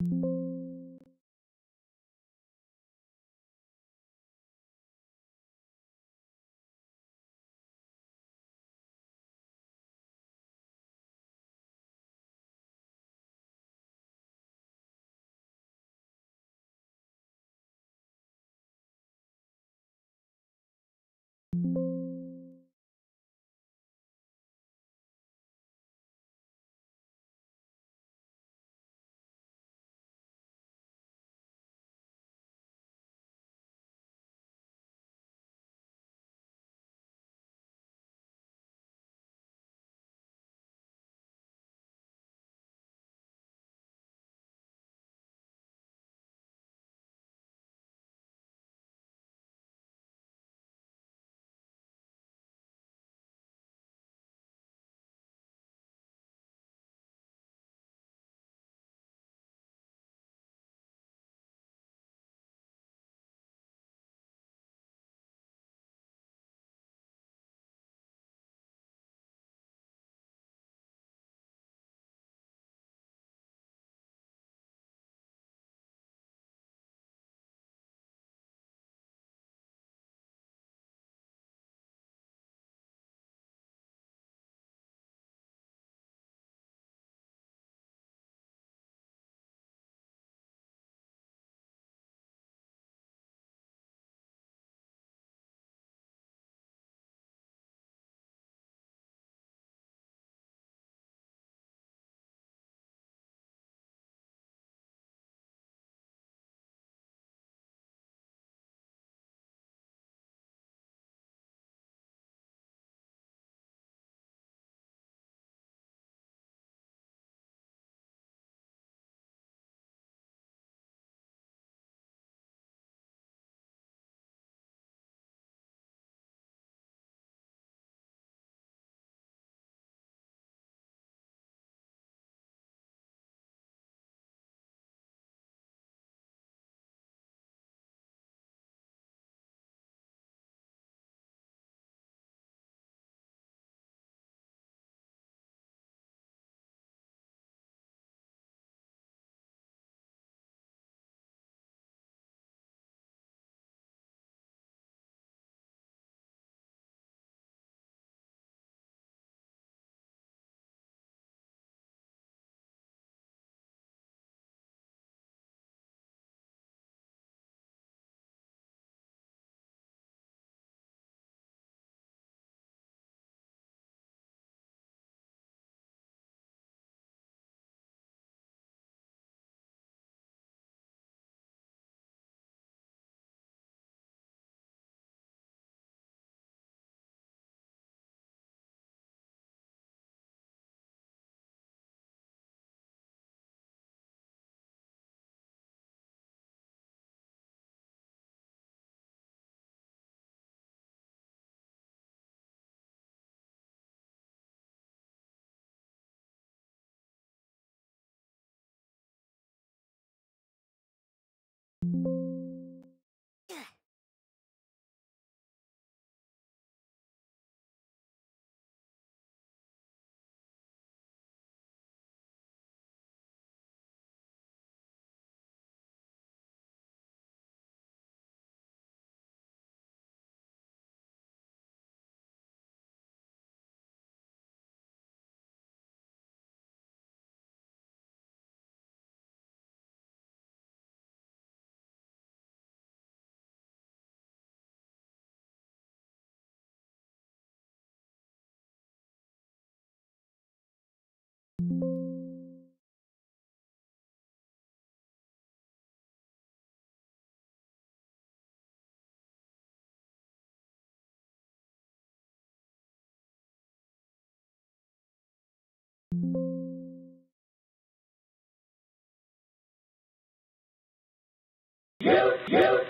you You, you,